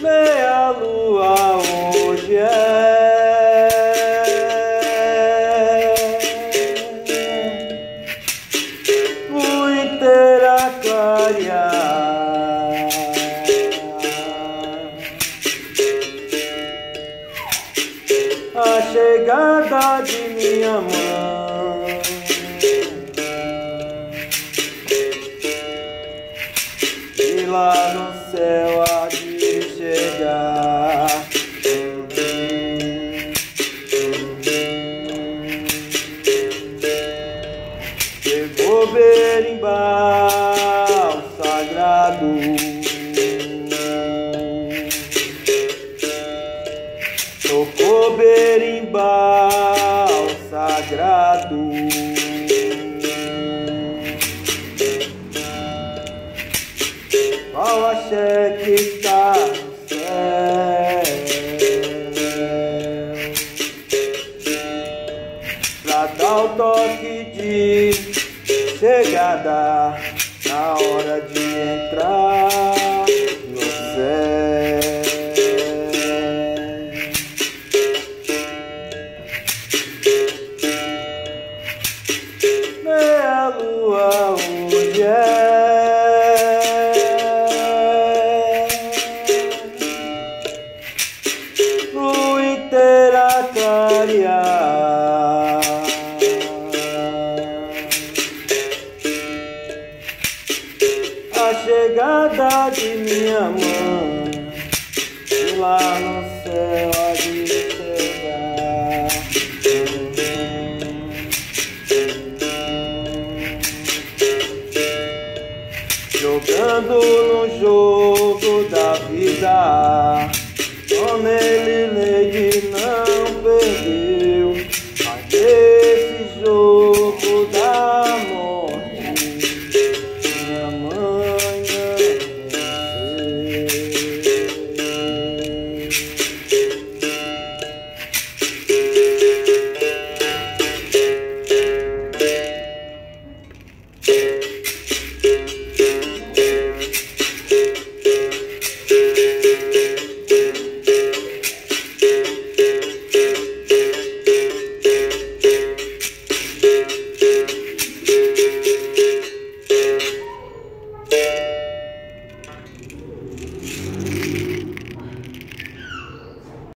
vê a lua hoje é. Fui inteira caria A chegada de minha mãe. e lá no céu a na hora de entrar. de minha mãe lá no céu a de. Jogando no jogo da vida, com ele, nele não perder.